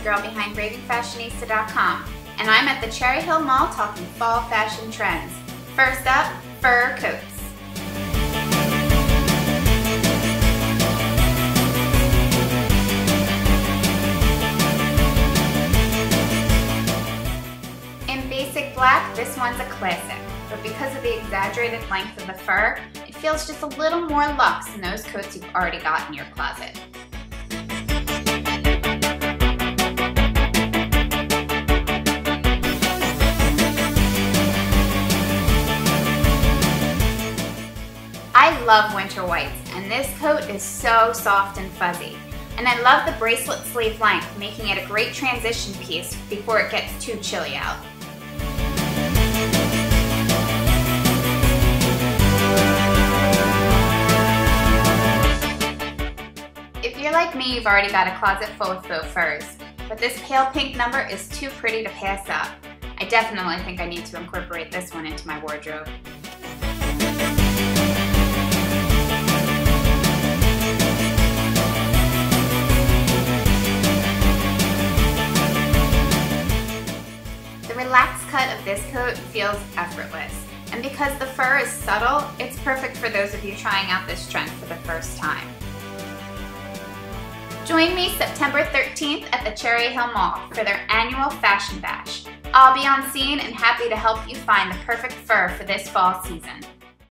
the girl behind ravingfashionista.com, and I'm at the Cherry Hill Mall talking fall fashion trends. First up, fur coats. In basic black, this one's a classic, but because of the exaggerated length of the fur, it feels just a little more luxe than those coats you've already got in your closet. Love winter whites, and this coat is so soft and fuzzy. And I love the bracelet sleeve length, making it a great transition piece before it gets too chilly out. If you're like me, you've already got a closet full of faux furs, but this pale pink number is too pretty to pass up. I definitely think I need to incorporate this one into my wardrobe. The relaxed cut of this coat feels effortless. And because the fur is subtle, it's perfect for those of you trying out this trend for the first time. Join me September 13th at the Cherry Hill Mall for their annual Fashion Bash. I'll be on scene and happy to help you find the perfect fur for this fall season.